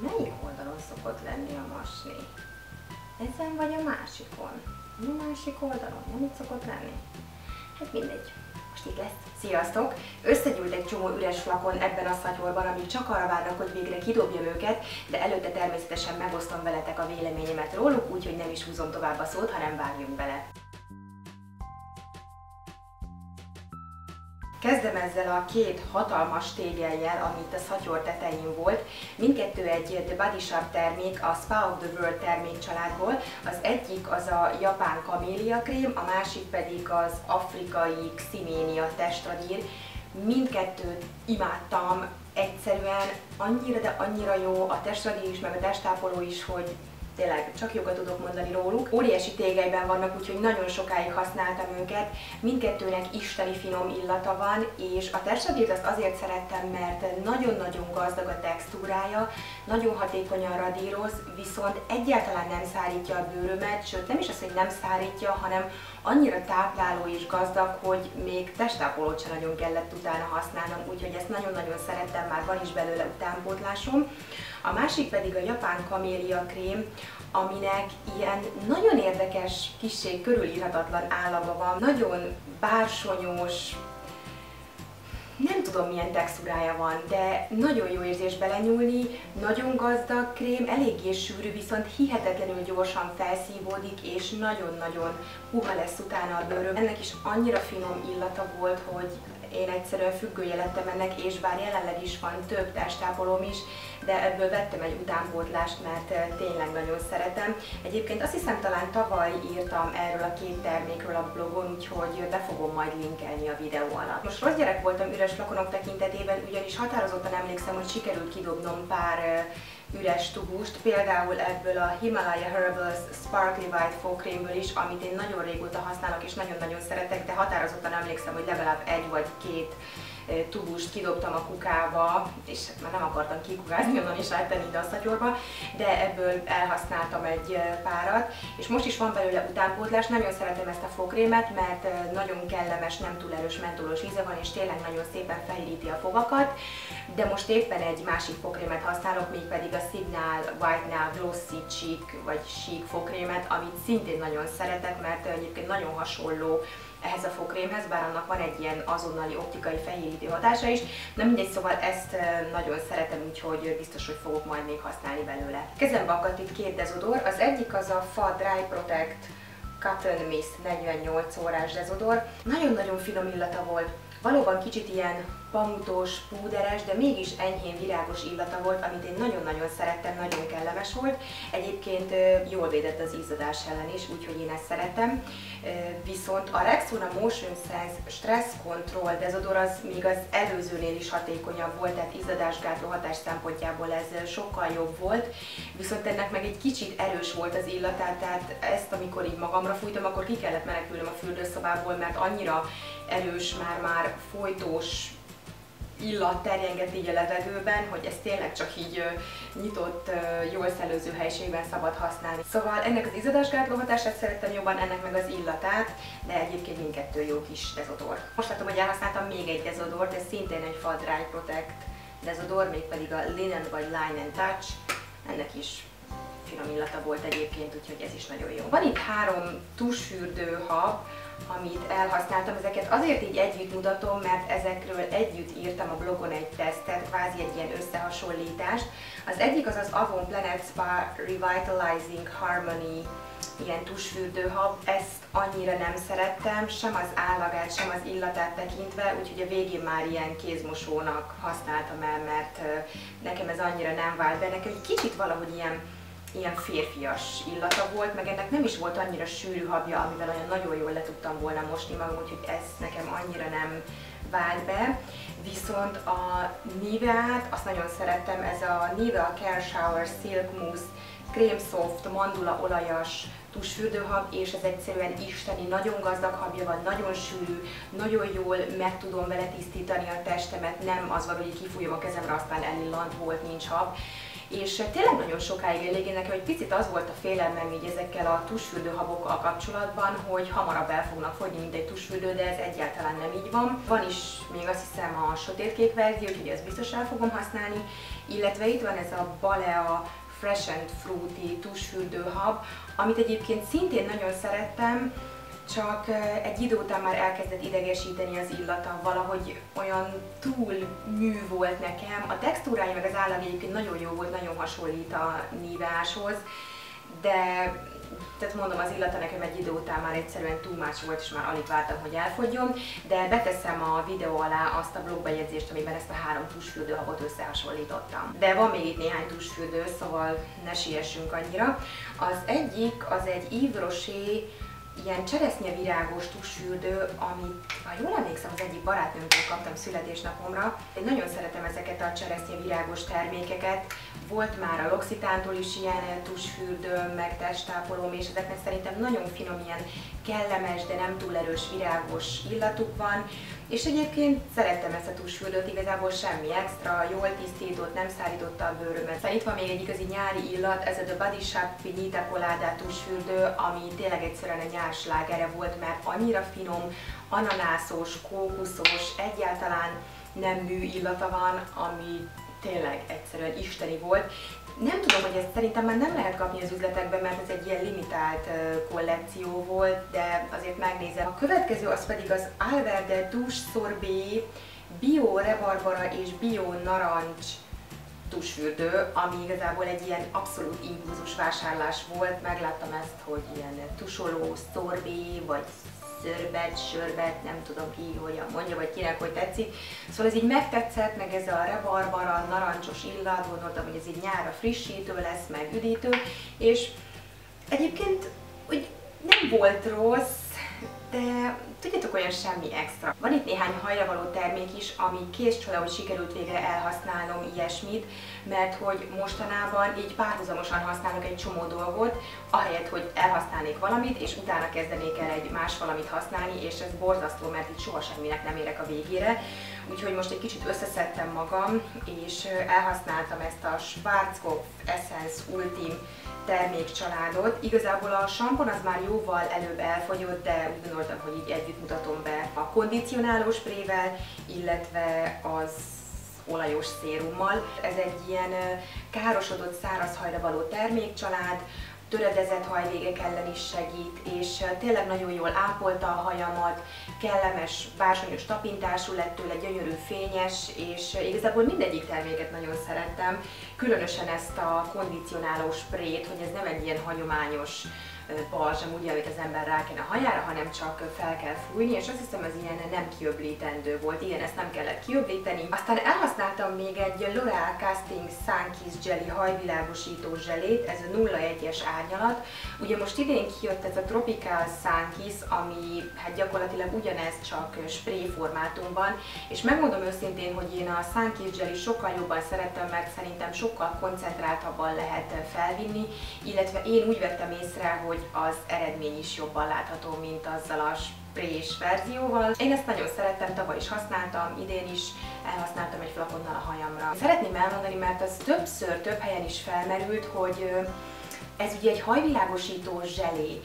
Melyik oldalon szokott lenni a masni? Ezen vagy a másikon? A másik oldalon? Nem itt szokott lenni? Hát mindegy. Most itt lesz. Sziasztok! Összegyűlt egy csomó üres flakon ebben a szatyorban, amik csak arra várnak, hogy végre kidobjam őket, de előtte természetesen megosztom veletek a véleményemet róluk, úgyhogy nem is húzom tovább a szót, hanem vágjunk bele. Kezdem ezzel a két hatalmas tégeljel, amit a szatyor tetején volt. Mindkettő egy The Body Shop termék, a Spa of the World termék családból. Az egyik az a japán kamélia krém, a másik pedig az afrikai Ximénia testradír. Mindkettőt imádtam, egyszerűen annyira, de annyira jó a testradír is, meg a testápoló is, hogy tényleg csak jókat tudok mondani róluk. Óriási tégelyben vannak, úgyhogy nagyon sokáig használtam őket. Mindkettőnek isteni finom illata van, és a tersadét azt azért szerettem, mert nagyon-nagyon gazdag a textúrája, nagyon hatékonyan radíroz, viszont egyáltalán nem szárítja a bőrömet, sőt nem is az, hogy nem szárítja, hanem annyira tápláló és gazdag, hogy még testápolót sem nagyon kellett utána használnom, úgyhogy ezt nagyon-nagyon szerettem, már van is belőle utánpótlásom. A másik pedig a japán kamélia krém, aminek ilyen nagyon érdekes, kisség körülírhatatlan állaga van. Nagyon bársonyos, nem tudom milyen textúrája van, de nagyon jó érzés belenyúlni, nagyon gazdag krém, eléggé sűrű, viszont hihetetlenül gyorsan felszívódik, és nagyon-nagyon puha lesz utána a bőröm. Ennek is annyira finom illata volt, hogy én egyszerűen függője lettem ennek, és bár jelenleg is van több testápolóm is, de ebből vettem egy utánpótlást, mert eh, tényleg nagyon szeretem. Egyébként azt hiszem talán tavaly írtam erről a két termékről a blogon, úgyhogy be fogom majd linkelni a videó alatt. Most rossz gyerek voltam üres flakonok tekintetében, ugyanis határozottan emlékszem, hogy sikerült kidobnom pár eh, üres tubust, például ebből a Himalaya Herbals Sparkly White Fókrémből is, amit én nagyon régóta használok és nagyon-nagyon szeretek, de határozottan emlékszem, hogy legalább egy vagy két tubust kidobtam a kukába, és már nem akartam kikukázni, onnan is rátenni ide a szatyorba, de ebből elhasználtam egy párat, és most is van belőle utánpótlás, nagyon szeretem ezt a fogkrémet, mert nagyon kellemes, nem túl erős mentolos íze van, és tényleg nagyon szépen felíríti a fogakat, de most éppen egy másik fogkrémet használok, mégpedig a Signal White-nál Glossy Cheek, vagy Chic fogkrémet, amit szintén nagyon szeretek, mert egyébként nagyon hasonló ehhez a fogkrémhez, bár annak van egy ilyen azonnali optikai fehérítő hatása is. Na mindegy, szóval ezt nagyon szeretem, úgyhogy biztos, hogy fogok majd még használni belőle. Kezembe akadt itt két dezodor, az egyik az a Fa Dry Protect Cotton Mist 48 órás dezodor. Nagyon-nagyon finom illata volt. Valóban kicsit ilyen pamutos, púderes, de mégis enyhén virágos illata volt, amit én nagyon-nagyon szerettem, nagyon kellemes volt. Egyébként jól védett az izzadás ellen is, úgyhogy én ezt szeretem. Viszont a Rexona Motion Sense Stress Control dezodor az még az előzőnél is hatékonyabb volt, tehát izzadásgátló hatás szempontjából ez sokkal jobb volt, viszont ennek meg egy kicsit erős volt az illatát, tehát ezt amikor így magamra fújtam, akkor ki kellett menekülnöm a fürdőszobából, mert annyira erős, már-már folytós illat terjengett így a levegőben, hogy ez tényleg csak így nyitott, jól szellőző helységben szabad használni. Szóval ennek az izzadásgátló hatását szerettem jobban, ennek meg az illatát, de egyébként mindkettő jó kis dezodor. Most látom, hogy elhasználtam még egy dezodort, ez szintén egy Fa Dry Protect dezodor, mégpedig a Linen vagy Line and Touch. Ennek is finom illata volt egyébként, úgyhogy ez is nagyon jó. Van itt három tusfürdő hab, amit elhasználtam. Ezeket azért így együtt mutatom, mert ezekről együtt írtam a blogon egy tesztet, kvázi egy ilyen összehasonlítást. Az egyik az az Avon Planet Spa Revitalizing Harmony ilyen tusfürdőhab, ezt annyira nem szerettem, sem az állagát, sem az illatát tekintve, úgyhogy a végén már ilyen kézmosónak használtam el, mert nekem ez annyira nem vált be. Nekem egy kicsit valahogy ilyen ilyen férfias illata volt, meg ennek nem is volt annyira sűrű habja, amivel olyan nagyon jól le tudtam volna mosni magam, úgyhogy ez nekem annyira nem vált be. Viszont a Nivea-t, azt nagyon szerettem, ez a Nivea Care Shower Silk Mousse Cream Soft Mandula olajas tusfürdőhab, és ez egyszerűen isteni, nagyon gazdag habja van, nagyon sűrű, nagyon jól meg tudom vele tisztítani a testemet, nem az van, hogy kifújom a kezemre, aztán elillant volt, nincs hab és tényleg nagyon sokáig eléggé nekem egy picit az volt a félelmem így ezekkel a tusfürdőhabokkal kapcsolatban, hogy hamarabb el fognak fogyni, mint egy tusfürdő, de ez egyáltalán nem így van. Van is még azt hiszem a sötétkék verzió, úgyhogy ezt biztos el fogom használni, illetve itt van ez a Balea Fresh and Fruity tusfürdőhab, amit egyébként szintén nagyon szerettem, csak egy idő után már elkezdett idegesíteni az illata, valahogy olyan túl mű volt nekem. A textúrája meg az állag egyébként nagyon jó volt, nagyon hasonlít a níváshoz, de tehát mondom, az illata nekem egy idő után már egyszerűen túl más volt, és már alig vártam, hogy elfogjon, de beteszem a videó alá azt a blogbejegyzést, amiben ezt a három tusfürdőhabot összehasonlítottam. De van még itt néhány tusfürdő, szóval ne siessünk annyira. Az egyik az egy Yves Rocher ilyen cseresznyevirágos tusfürdő, amit, ha jól emlékszem, az egyik barátnőmtől kaptam születésnapomra. Én nagyon szeretem ezeket a cseresznyevirágos termékeket. Volt már a L'Occitane-tól is ilyen tusfürdő, meg testápolóm, és ezeknek szerintem nagyon finom, ilyen kellemes, de nem túl erős virágos illatuk van. És egyébként szerettem ezt a tusfürdőt, igazából semmi extra, jól tisztított, nem szárította a bőrömet. Szóval itt van még egy igazi nyári illat, ez a The Body Shop Pinita Colada tusfürdő, ami tényleg egyszerűen a nyár slágere volt, mert annyira finom, ananászos, kókuszos, egyáltalán nem mű illata van, ami tényleg egyszerűen isteni volt. Nem tudom, hogy ezt szerintem már nem lehet kapni az üzletekben, mert ez egy ilyen limitált kollekció volt, de azért megnézem. A következő az pedig az Alverde Douche Sorbet Bio Rebarbara és Bio Narancs tusfürdő, ami igazából egy ilyen abszolút impulzus vásárlás volt. Megláttam ezt, hogy ilyen tusoló, szorbé, vagy szörbet, sörbet, nem tudom ki, hogyan mondja, vagy kinek, hogy tetszik. Szóval ez így megtetszett, meg ez a rebarbara, narancsos illat, gondoltam, hogy ez így nyára frissítő lesz, meg üdítő, és egyébként, hogy nem volt rossz, de tudjátok olyan semmi extra. Van itt néhány hajra való termék is, ami csoda, hogy sikerült végre elhasználnom ilyesmit, mert hogy mostanában így párhuzamosan használok egy csomó dolgot, ahelyett, hogy elhasználnék valamit, és utána kezdenék el egy más valamit használni, és ez borzasztó, mert itt soha semminek nem érek a végére. Úgyhogy most egy kicsit összeszedtem magam, és elhasználtam ezt a Schwarzkopf Essence Ultim termékcsaládot. Igazából a sampon az már jóval előbb elfogyott, de úgy gondoltam, hogy így együtt mutatom be a kondicionáló sprével, illetve az olajos szérummal. Ez egy ilyen károsodott szárazhajra való termékcsalád, töredezett hajvégek ellen is segít, és tényleg nagyon jól ápolta a hajamat, kellemes, bársonyos tapintású lett tőle, gyönyörű, fényes, és igazából mindegyik terméket nagyon szerettem, különösen ezt a kondicionáló sprayt, hogy ez nem egy ilyen hagyományos balzsam, ugye, amit az ember ráken a hajára, hanem csak fel kell fújni, és azt hiszem ez ilyen nem kiöblítendő volt. Igen, ezt nem kellett kiöblíteni. Aztán elhasználtam még egy L'Oreal Casting Sun Kiss Jelly hajvilágosító zselét, ez a 01-es árnyalat. Ugye most idén kijött ez a Tropical Sun Kiss, ami hát gyakorlatilag ugyanez, csak spray formátumban, és megmondom őszintén, hogy én a Sun Kiss Jelly sokkal jobban szerettem, mert szerintem sokkal koncentráltabban lehet felvinni, illetve én úgy vettem észre, hogy az eredmény is jobban látható, mint azzal a sprés verzióval. Én ezt nagyon szerettem, tavaly is használtam, idén is elhasználtam egy flakonnal a hajamra. Szeretném elmondani, mert az többször, több helyen is felmerült, hogy ez ugye egy hajvilágosító zselé,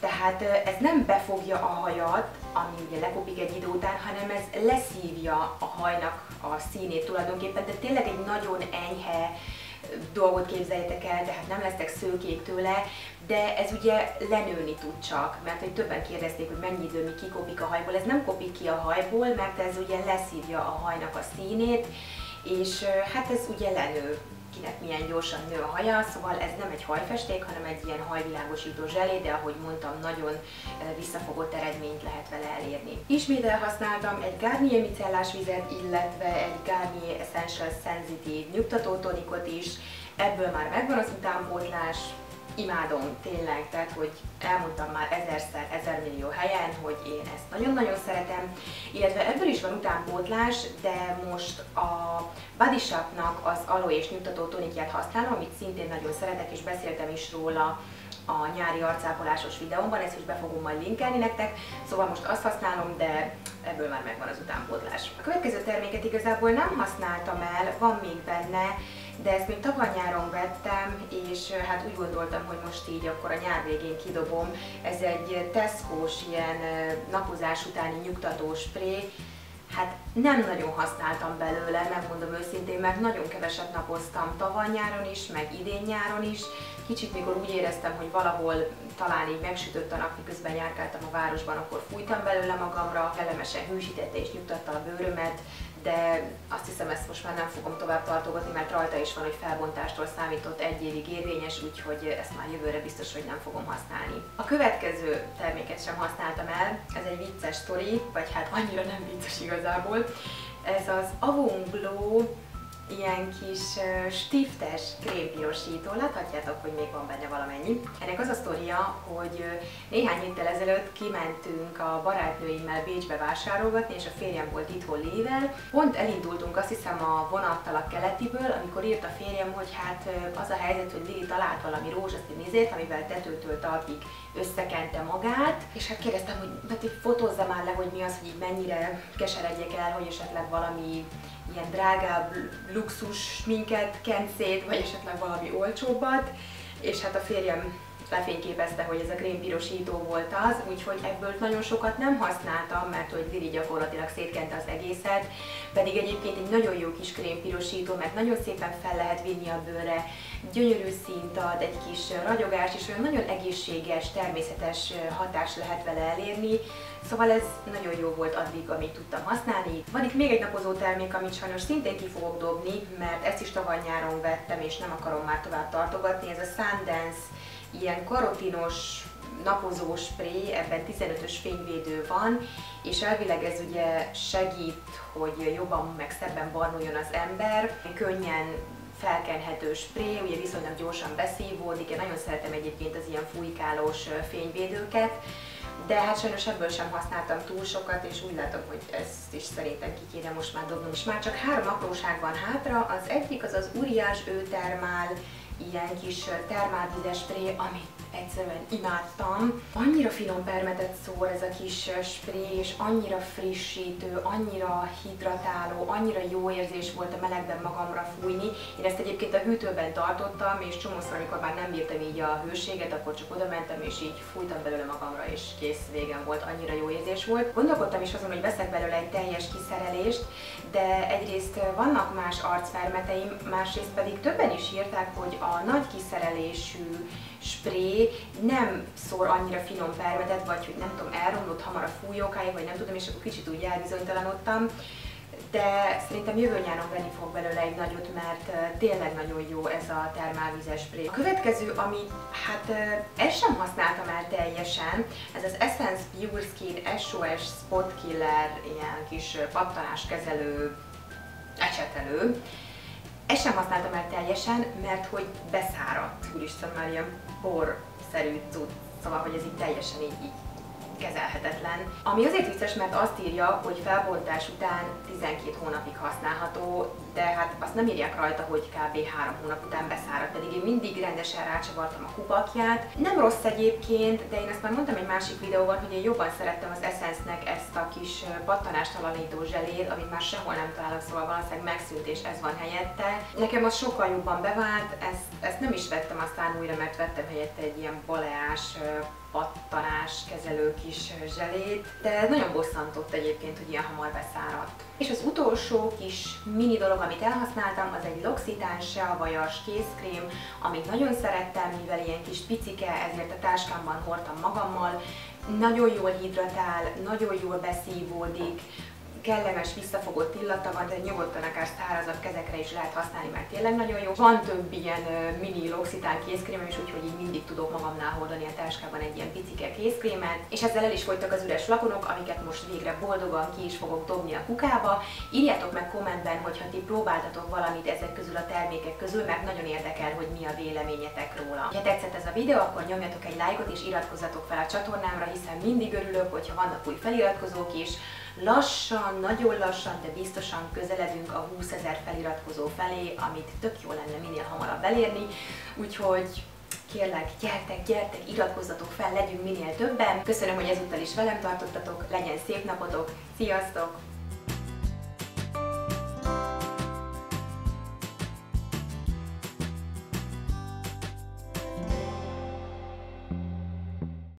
tehát ez nem befogja a hajat, ami ugye lekopik egy idő után, hanem ez leszívja a hajnak a színét tulajdonképpen, de tényleg egy nagyon enyhe, dolgot képzeljétek el, tehát nem lesztek szőkék tőle, de ez ugye lenőni tud csak, mert hogy többen kérdezték, hogy mennyi idő, mi kikopik a hajból. Ez nem kopik ki a hajból, mert ez ugye leszívja a hajnak a színét, és hát ez ugye lenő kinek milyen gyorsan nő a haja, szóval ez nem egy hajfesték, hanem egy ilyen hajvilágosító zselé, de ahogy mondtam, nagyon visszafogott eredményt lehet vele elérni. Ismét elhasználtam egy Garnier micellás vizet, illetve egy Garnier Essential Sensitive nyugtató tonikot is, ebből már megvan az utánpótlás, imádom tényleg, tehát hogy elmondtam már ezerszer, ezermillió helyen, hogy én ezt nagyon-nagyon szeretem, illetve ebből is van utánpótlás, de most a Body Shop-nak az aloe és nyugtató tonikját használom, amit szintén nagyon szeretek, és beszéltem is róla a nyári arcápolásos videómban, ezt is be fogom majd linkelni nektek, szóval most azt használom, de ebből már megvan az utánpótlás. A következő terméket igazából nem használtam el, van még benne de ezt még tavaly nyáron vettem, és hát úgy gondoltam, hogy most így akkor a nyár végén kidobom. Ez egy Tesco-s ilyen napozás utáni nyugtató spré, Hát nem nagyon használtam belőle, megmondom őszintén, mert nagyon keveset napoztam tavaly nyáron is, meg idén nyáron is. Kicsit mikor úgy éreztem, hogy valahol talán így megsütött a nap, miközben járkáltam a városban, akkor fújtam belőle magamra, kellemesen hűsítette és nyugtatta a bőrömet, de azt hiszem ezt most már nem fogom tovább tartogatni, mert rajta is van, hogy felbontástól számított egy évig érvényes, úgyhogy ezt már jövőre biztos, hogy nem fogom használni. A következő terméket sem használtam el, ez egy vicces sztori, vagy hát annyira nem vicces igazából. Ez az Avon Glow ilyen kis stiftes krémpirosító, láthatjátok, hogy még van benne valamennyi. Ennek az a sztoria, hogy néhány héttel ezelőtt kimentünk a barátnőimmel Bécsbe vásárolgatni, és a férjem volt itthon lével. Pont elindultunk azt hiszem a vonattal a keletiből, amikor írt a férjem, hogy hát az a helyzet, hogy Lili talált valami rózsaszín nézét, amivel tetőtől talpig összekente magát, és hát kérdeztem, hogy így fotózza már le, hogy mi az, hogy így mennyire keseredjek el, hogy esetleg valami ilyen drágább luxus minket kent szét, vagy esetleg valami olcsóbbat, és hát a férjem lefényképezte, hogy ez a krémpirosító volt az, úgyhogy ebből nagyon sokat nem használtam, mert hogy Lili gyakorlatilag szétkente az egészet, pedig egyébként egy nagyon jó kis krémpirosító, mert nagyon szépen fel lehet vinni a bőrre, gyönyörű szint ad, egy kis ragyogás, és olyan nagyon egészséges, természetes hatás lehet vele elérni, Szóval ez nagyon jó volt addig, amíg tudtam használni. Van itt még egy napozó termék, amit sajnos szintén ki fogok dobni, mert ezt is tavaly nyáron vettem, és nem akarom már tovább tartogatni. Ez a Sundance ilyen karotinos napozó spray, ebben 15-ös fényvédő van, és elvileg ez ugye segít, hogy jobban meg szebben barnuljon az ember, könnyen felkenhető spray, ugye viszonylag gyorsan beszívódik, én nagyon szeretem egyébként az ilyen fújkálós fényvédőket, de hát sajnos ebből sem használtam túl sokat, és úgy látom, hogy ezt is szerintem ki kéne most már dobnom. És már csak három apróság van hátra, az egyik az az Uriás Őtermál, ilyen kis termálvizes spré, amit egyszerűen imádtam. Annyira finom permetet szór ez a kis spré, és annyira frissítő, annyira hidratáló, annyira jó érzés volt a melegben magamra fújni. Én ezt egyébként a hűtőben tartottam, és csomószor, amikor már nem bírtam így a hőséget, akkor csak oda mentem, és így fújtam belőle magamra, és kész végem volt, annyira jó érzés volt. Gondolkodtam is azon, hogy veszek belőle egy teljes kiszerelést, de egyrészt vannak más arcfermeteim, másrészt pedig többen is írták, hogy a nagy kiszerelésű spré nem szór annyira finom permetet, vagy hogy nem tudom, elromlott hamar a fújókája, vagy nem tudom, és akkor kicsit úgy elbizonytalanodtam de szerintem jövő nyáron venni fog belőle egy nagyot, mert tényleg nagyon jó ez a termálvizes spray. A következő, ami hát ezt sem használtam el teljesen, ez az Essence Pure Skin SOS Spot Killer, ilyen kis pattanáskezelő ecsetelő. Ezt sem használtam el teljesen, mert hogy beszáradt. Úristen, már ilyen porszerű cucc, szóval, hogy ez így teljesen így, így kezelhetetlen. Ami azért vicces, mert azt írja, hogy felbontás után 12 hónapig használható, de hát azt nem írják rajta, hogy kb. 3 hónap után beszárad, pedig én mindig rendesen rácsavartam a kupakját. Nem rossz egyébként, de én ezt már mondtam egy másik videóban, hogy én jobban szerettem az Essence-nek ezt a kis pattanástalanító zselét, amit már sehol nem találok, szóval valószínűleg megszűnt és ez van helyette. Nekem az sokkal jobban bevált, ezt, ezt nem is vettem aztán újra, mert vettem helyette egy ilyen baleás pattanás kezelő kis zselét, de nagyon bosszantott egyébként, hogy ilyen hamar beszáradt. És az utolsó kis mini dolog, amit elhasználtam, az egy L'Occitane Seavajas kézkrém, amit nagyon szerettem, mivel ilyen kis picike, ezért a táskámban hordtam magammal. Nagyon jól hidratál, nagyon jól beszívódik, kellemes, visszafogott illata van, de nyugodtan akár szárazabb kezekre is lehet használni, mert tényleg nagyon jó. Van több ilyen mini loxitán kézkrémem is, úgyhogy így mindig tudok magamnál hordani a táskában egy ilyen picike kézkrémet, és ezzel el is folytak az üres flakonok, amiket most végre boldogan ki is fogok dobni a kukába. Írjátok meg kommentben, hogyha ti próbáltatok valamit ezek közül a termékek közül, mert nagyon érdekel, hogy mi a véleményetek róla. Ha tetszett ez a videó, akkor nyomjatok egy lájkot és iratkozzatok fel a csatornámra, hiszen mindig örülök, hogyha vannak új feliratkozók is, Lassan, nagyon lassan, de biztosan közeledünk a 20 ezer feliratkozó felé, amit tök jó lenne minél hamarabb elérni, úgyhogy kérlek, gyertek, gyertek, iratkozzatok fel, legyünk minél többen. Köszönöm, hogy ezúttal is velem tartottatok, legyen szép napotok, sziasztok!